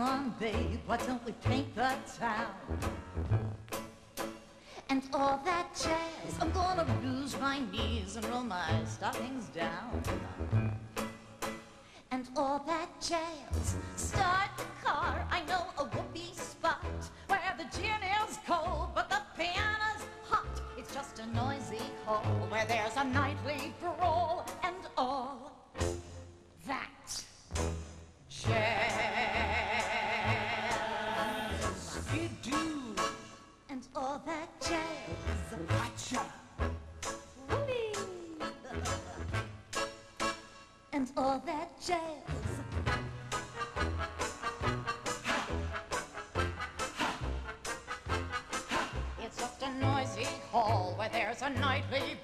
on, babe, why don't we paint the town? And all that jazz, I'm gonna lose my knees and roll my stockings down. And all that jazz, start the car, I know a whoopee spot where the gin is cold, but the piano's hot. It's just a noisy hall where there's a nightly brawl You do. And all that jazz. Gotcha. Whoopee. And all that jazz. It's just a noisy hall where there's a nightly